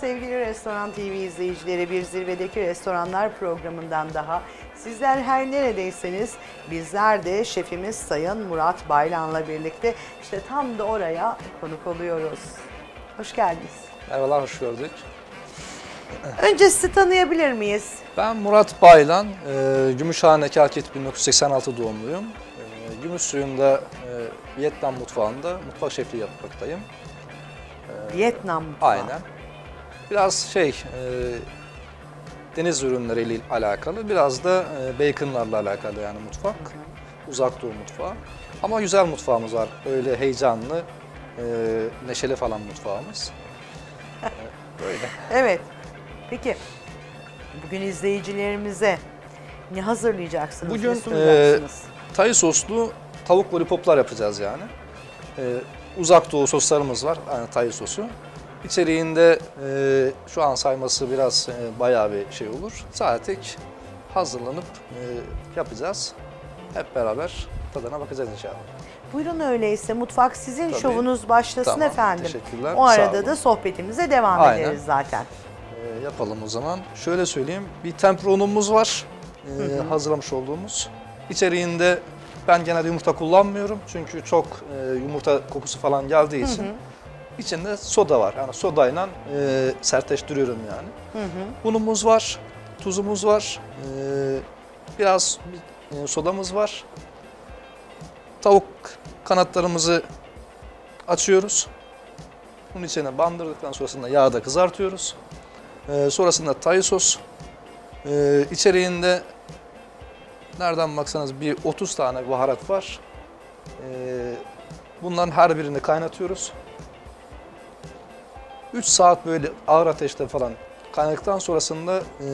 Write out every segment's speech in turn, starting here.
sevgili Restoran TV izleyicileri bir zirvedeki restoranlar programından daha. Sizler her neredeyseniz bizler de şefimiz Sayın Murat Baylan'la birlikte işte tam da oraya konuk oluyoruz. Hoş geldiniz. Merhabalar, hoş gördük. Önce sizi tanıyabilir miyiz? Ben Murat Baylan, e, Gümüşhane Kelkit 1986 doğumluyum. E, Gümüş suyunda e, Vietnam mutfağında mutfak şefliği yapmaktayım. Vietnam mutfağı. Aynen. Biraz şey, e, deniz ürünleriyle alakalı, biraz da e, baconlarla alakalı yani mutfak. Uzak doğu mutfağı. Ama güzel mutfağımız var. Öyle heyecanlı, e, neşeli falan mutfağımız. E, Böyle. Evet. Peki bugün izleyicilerimize ne hazırlayacaksınız? Bugün, ne sunacaksınız? Tay soslu tavuk lollipoplar yapacağız yani. Ee, uzak doğu soslarımız var, yani tay sosu. İçeriğinde e, şu an sayması biraz e, bayağı bir şey olur. Sadece hazırlanıp e, yapacağız. Hep beraber tadına bakacağız inşallah. Buyurun öyleyse mutfak sizin Tabii. şovunuz başlasın Tamam, efendim. teşekkürler, O sağ arada olun. da sohbetimize devam Aynen. ederiz zaten. Ee, yapalım o zaman. Şöyle söyleyeyim, bir tempura unumuz var ee, hazırlamış olduğumuz. İçeriğinde ben genelde yumurta kullanmıyorum çünkü çok e, yumurta kokusu falan geldiği için. İçinde soda var. Yani sodayla e, sertleştiriyorum yani. Unumuz var, tuzumuz var, e, biraz bir, e, sodamız var. Tavuk kanatlarımızı açıyoruz. Bunun içine bandırdıktan sonrasında yağda kızartıyoruz. Ee, sonrasında tay sos. Ee, içeriğinde nereden baksanız bir 30 tane baharat var. Ee, bunların her birini kaynatıyoruz. 3 saat böyle ağır ateşte falan kaynadıktan sonrasında e,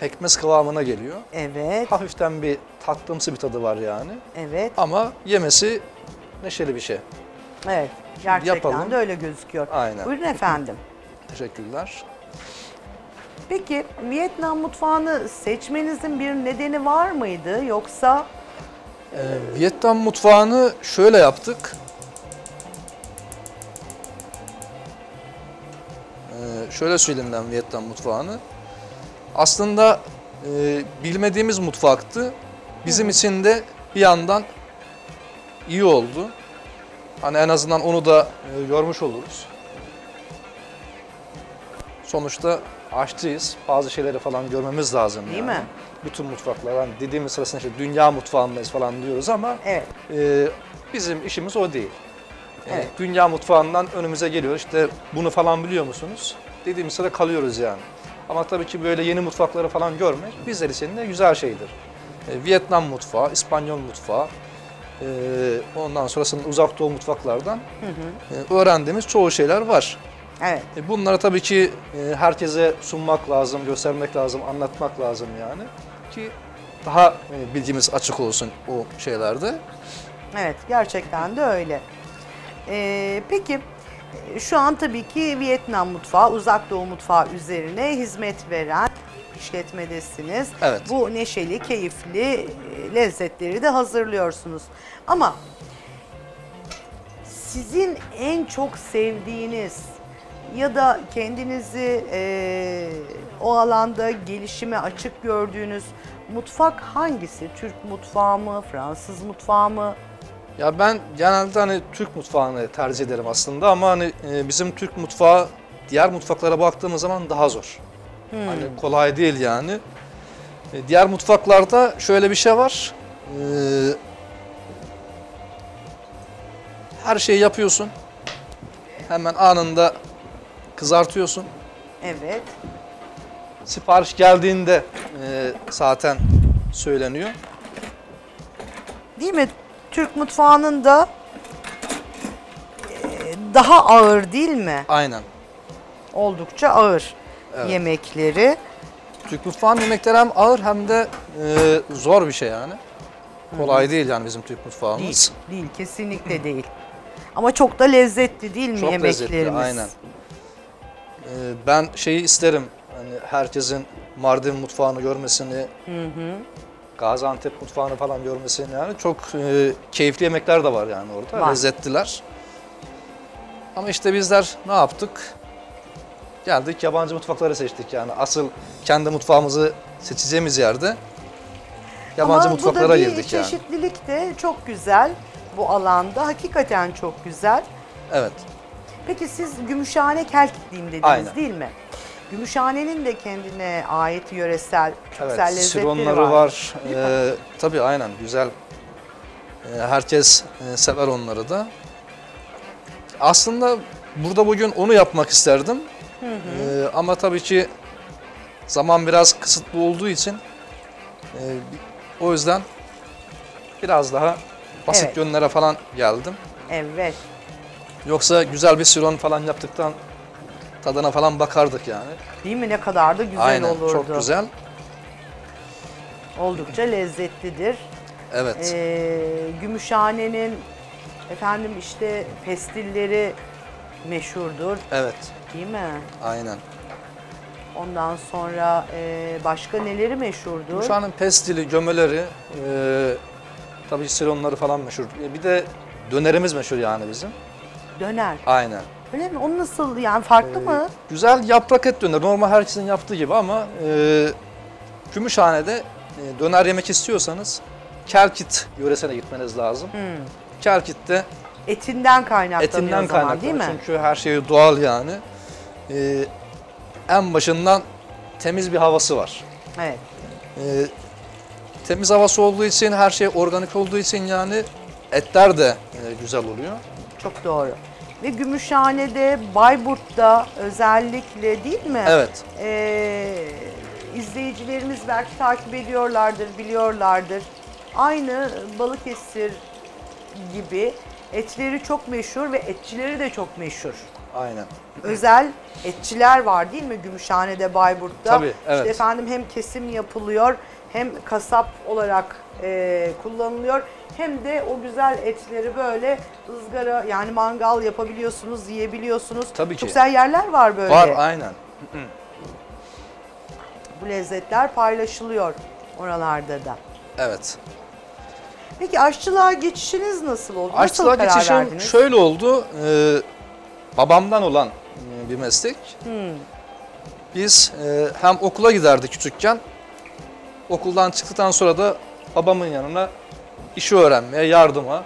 pekmez kıvamına geliyor. Evet, Hafiften bir tatlımsı bir tadı var yani. evet, Ama yemesi neşeli bir şey. evet. Gerçekten Yapalım. de öyle gözüküyor. Aynen. Buyurun efendim. Teşekkürler. Peki Vietnam mutfağını seçmenizin bir nedeni var mıydı yoksa Ee, Vietnam mutfağını şöyle yaptık. Şöyle söyleyeyim ben Vietnam mutfağını. Aslında e, bilmediğimiz mutfaktı. Bizim için de bir yandan iyi oldu. Hani en azından onu da e, görmüş oluruz. Sonuçta aşçıyız. Bazı şeyleri falan görmemiz lazım Değil yani. mi? Bütün mutfaklar. Hani dediğimiz sırasında işte dünya mutfağındayız falan diyoruz ama evet e, bizim işimiz o değil. Yani Evet. Dünya mutfağından önümüze geliyor. İşte bunu falan biliyor musunuz? Dediğimiz sıra kalıyoruz yani. Ama tabii ki böyle yeni mutfakları falan görmek bizler için de güzel şeydir. E, Vietnam mutfağı, İspanyol mutfağı, e, ondan sonrasında uzak doğu mutfaklardan e, öğrendiğimiz çoğu şeyler var. evet E, Bunları tabii ki e, herkese sunmak lazım, göstermek lazım, anlatmak lazım yani. Ki daha e, bilgimiz açık olsun o şeylerde. evet gerçekten de öyle. Ee, peki şu an tabii ki Vietnam mutfağı, uzak doğu mutfağı üzerine hizmet veren işletmedesiniz. Evet. Bu neşeli, keyifli e, lezzetleri de hazırlıyorsunuz. Ama sizin en çok sevdiğiniz ya da kendinizi e, o alanda gelişime açık gördüğünüz mutfak hangisi? Türk mutfağı mı, Fransız mutfağı mı? Ya ben genelde hani Türk mutfağını tercih ederim aslında ama hani e, bizim Türk mutfağı diğer mutfaklara baktığımız zaman daha zor. Hani kolay değil yani. E, diğer mutfaklarda şöyle bir şey var. E, her şeyi yapıyorsun. Hemen anında kızartıyorsun. Evet. Sipariş geldiğinde e, zaten söyleniyor. Değil mi? Türk mutfağının da e, daha ağır değil mi? Aynen. Oldukça ağır Evet. yemekleri. Türk mutfağının yemekleri hem ağır hem de e, zor bir şey yani. Kolay değil yani bizim Türk Değil, mutfağımız. değil kesinlikle değil. Ama çok da lezzetli değil mi Çok yemeklerimiz? lezzetli aynen. E, ben şeyi isterim hani herkesin Mardin mutfağını görmesini, Gaziantep mutfağını falan görmesini yani çok e, keyifli yemekler de var yani orada Var. lezzetliler. Ama işte bizler ne yaptık? geldik yabancı mutfakları seçtik yani. Asıl kendi mutfağımızı seçeceğimiz yerde yabancı Ama mutfaklara bu da bir girdik yani. çeşitlilik de çok güzel bu alanda. Hakikaten çok güzel. Evet. Peki siz Gümüşhane Kelkitliyim dediniz Aynen. değil mi? Gümüşhane'nin de kendine ait yöresel, Evet, lezzetleri sironları var. var. Ee, tabii aynen güzel. Ee, herkes e, sever onları da. Aslında burada bugün onu yapmak isterdim. Ee, ama tabii ki zaman biraz kısıtlı olduğu için e, o yüzden biraz daha basit Evet. yönlere falan geldim. Evet. Yoksa güzel bir siron falan yaptıktan tadına falan bakardık yani. Değil mi? Ne kadar da güzel Aynen olurdu. çok güzel. Oldukça lezzetlidir. Evet. Ee, Gümüşhane'nin efendim işte pestilleri meşhurdur Evet. değil mi? Aynen. Ondan sonra e, başka neleri meşhurdur? Anın pestili, gömeleri, e, tabii sironları falan meşhur. E, Bir de dönerimiz meşhur yani bizim. Döner. Aynen. Öyle mi? O nasıl yani farklı Ee, mı? Güzel yaprak et döner. Normal herkesin yaptığı gibi ama e, Gümüşhane'de e, döner yemek istiyorsanız Kelkit yöresine gitmeniz lazım. Hmm. Kelkit'te Etinden kaynaklanıyor etinden o zaman kaynaklı. değil mi? Çünkü her şey doğal yani. E, en başından temiz bir havası var. Evet. E, temiz havası olduğu için, her şey organik olduğu için yani etler de e, güzel oluyor. Çok doğru. Ve Gümüşhane'de, Bayburt'ta özellikle değil mi? Evet. Ee, izleyicilerimiz belki takip ediyorlardır, biliyorlardır. Aynı Balıkesir gibi etleri çok meşhur ve etçileri de çok meşhur. Aynen. Özel etçiler var değil mi Gümüşhane'de, Bayburt'ta? Tabii, evet. İşte efendim hem kesim yapılıyor, hem kasap olarak e, kullanılıyor, hem de o güzel etleri böyle ızgara yani mangal yapabiliyorsunuz, yiyebiliyorsunuz. Tabii Çok ki. güzel yerler var böyle. Var aynen. Bu lezzetler paylaşılıyor oralarda da. Evet. Peki aşçılığa geçişiniz nasıl oldu? Aşçılığa nasıl geçişim verdiniz? şöyle oldu. e, babamdan olan e, bir meslek. Hmm. Biz e, hem okula giderdik küçükken. Okuldan çıktıktan sonra da babamın yanına işi öğrenmeye, yardıma.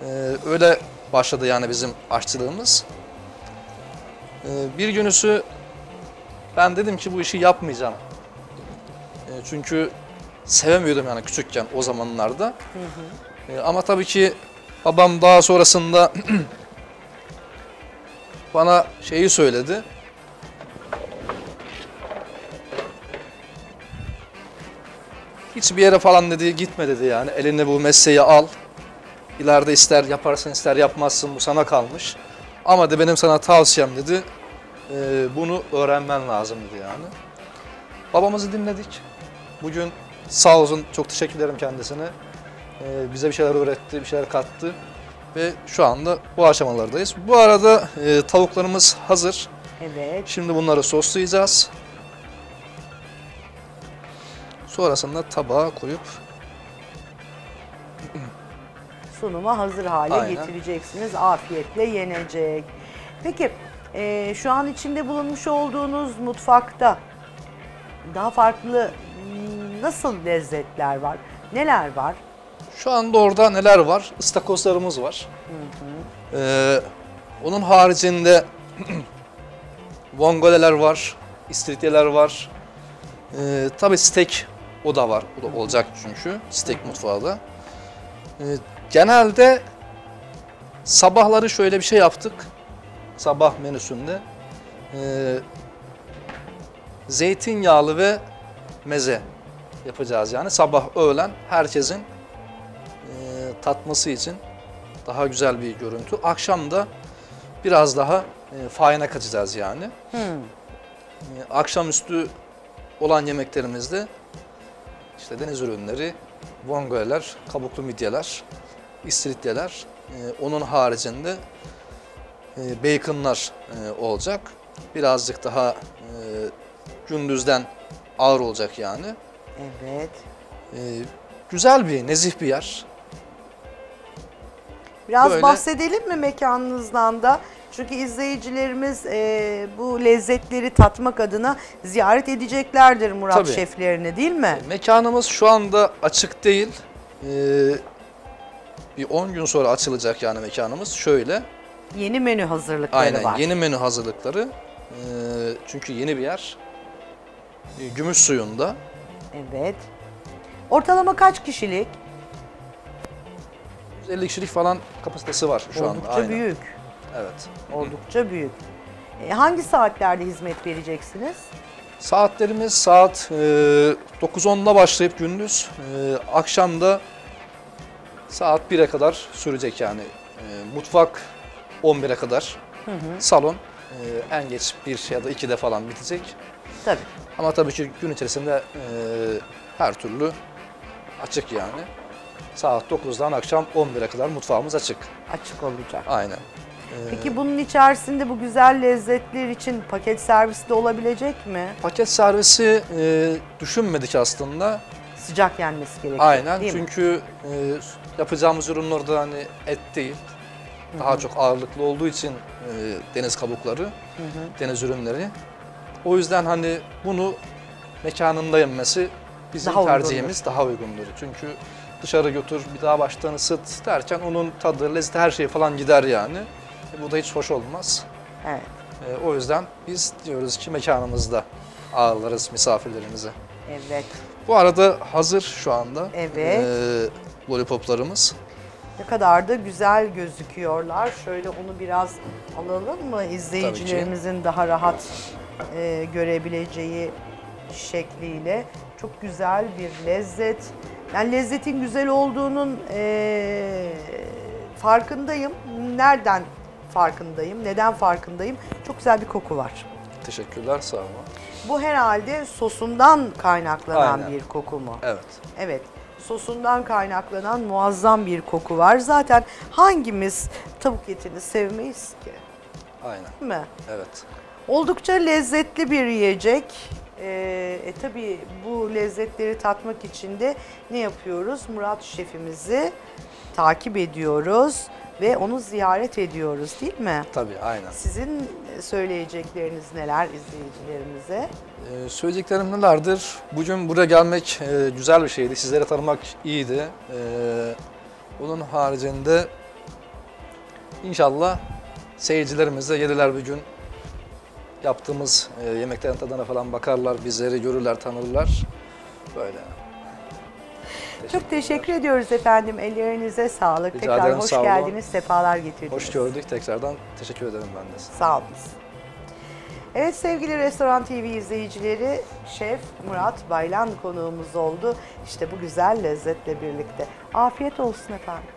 e, öyle başladı yani bizim aşçılığımız. E, bir günüsü ben dedim ki bu işi yapmayacağım. E, çünkü sevemiyordum yani küçükken o zamanlarda. E, ama tabii ki babam daha sonrasında bana şeyi söyledi. Hiçbir yere falan dedi gitme dedi yani. Eline bu mesleği al. İleride ister yaparsın ister yapmazsın bu sana kalmış. Ama de benim sana tavsiyem dedi. e, bunu öğrenmen lazım dedi yani. Babamızı dinledik. Bugün sağ olsun çok teşekkür ederim kendisine. E, bize bir şeyler öğretti, bir şeyler kattı. Ve şu anda bu aşamalardayız. Bu arada e, tavuklarımız hazır. Evet. Şimdi bunları soslayacağız. Sonrasında tabağa koyup sunuma hazır hale Aynen. getireceksiniz. Afiyetle yenecek. Peki e, şu an içinde bulunmuş olduğunuz mutfakta daha farklı hmm, nasıl lezzetler var? Neler var? şu anda orada neler var? Istakozlarımız var. Ee, onun haricinde vongoleler var, istiridyeler var. Ee, tabii steak o da var. O da olacak çünkü. Steak mutfağı da. Ee, genelde sabahları şöyle bir şey yaptık. Sabah menüsünde. Ee, zeytinyağlı ve meze yapacağız yani. Sabah öğlen herkesin e, tatması için daha güzel bir görüntü. Akşam da biraz daha e, fayına kaçacağız yani. Hmm. E, akşamüstü olan yemeklerimizde işte deniz ürünleri, vongoleler, kabuklu midyeler, istiridyeler. E, onun haricinde e, baconlar e, olacak. Birazcık daha e, gündüzden ağır olacak yani. Evet. E, güzel bir, nezih bir yer. Biraz Böyle- bahsedelim mi mekanınızdan da? Çünkü izleyicilerimiz e, bu lezzetleri tatmak adına ziyaret edeceklerdir Murat Tabii. şeflerini değil mi? Mekanımız şu anda açık değil. Ee, bir 10 gün sonra açılacak yani mekanımız. Şöyle. Yeni menü hazırlıkları Aynen var. yeni menü hazırlıkları. Ee, çünkü yeni bir yer. Ee, Gümüş suyunda. Evet. Ortalama kaç kişilik? 150 kişilik falan kapasitesi var şu anda. Oldukça Aynen. büyük. Evet. Oldukça büyük. E, hangi saatlerde hizmet vereceksiniz? Saatlerimiz saat e, 9-10'da başlayıp gündüz e, akşam da saat 1'e kadar sürecek yani. E, mutfak 11'e kadar. Salon e, en geç 1 ya da 2'de falan bitecek. Tabii. Ama tabii ki gün içerisinde e, her türlü açık yani. Saat 9'dan akşam 11'e kadar mutfağımız açık. Açık olacak. Aynen. E, Peki bunun içerisinde bu güzel lezzetler için paket servisi de olabilecek mi? paket servisi e, düşünmedik aslında. Sıcak yenmesi gerekiyor Aynen değil mi? çünkü e, yapacağımız ürün orada hani et değil. Daha çok ağırlıklı olduğu için e, deniz kabukları, deniz ürünleri. O yüzden hani bunu mekanında yenmesi bizim Daha tercihimiz daha uygundur. Çünkü dışarı götür, bir daha baştan ısıt derken onun tadı, lezzeti her şey falan gider yani. E, bu da hiç hoş olmaz. Evet. E, o yüzden biz diyoruz ki mekanımızda ağırlarız misafirlerimizi. Evet. Bu arada hazır şu anda. Evet. Ee, lollipoplarımız. Ne kadar da güzel gözüküyorlar. Şöyle onu biraz alalım mı izleyicilerimizin daha rahat e, görebileceği şekliyle. Çok güzel bir lezzet. Yani lezzetin güzel olduğunun e, farkındayım. Nereden farkındayım? Neden farkındayım? Çok güzel bir koku var. Teşekkürler, sağ olun. Bu herhalde sosundan kaynaklanan Aynen. bir koku mu? Evet. Evet. Sosundan kaynaklanan muazzam bir koku var. Zaten hangimiz tavuk etini sevmeyiz ki? Aynen. Değil mi? Evet. Oldukça lezzetli bir yiyecek. Ee, e tabii bu lezzetleri tatmak için de ne yapıyoruz? Murat şefimizi takip ediyoruz ve onu ziyaret ediyoruz değil mi? Tabii, aynen. Sizin söyleyecekleriniz neler izleyicilerimize? Ee, söyleyeceklerim nelerdir? Bugün buraya gelmek e, güzel bir şeydi. Sizleri tanımak iyiydi. Ee, bunun haricinde inşallah seyircilerimiz de gelirler bir gün. Yaptığımız e, yemeklerin tadına falan bakarlar, bizleri görürler, tanırlar. Böyle. Çok teşekkür ediyoruz efendim. Ellerinize sağlık. Rica Tekrar ederim, hoş sağ geldiniz, sefalar getirdiniz. Hoş gördük. Tekrardan teşekkür ederim ben de. Sağ olun. Evet sevgili Restoran TV izleyicileri, Şef Murat Baylan konuğumuz oldu. İşte bu güzel lezzetle birlikte. Afiyet olsun efendim.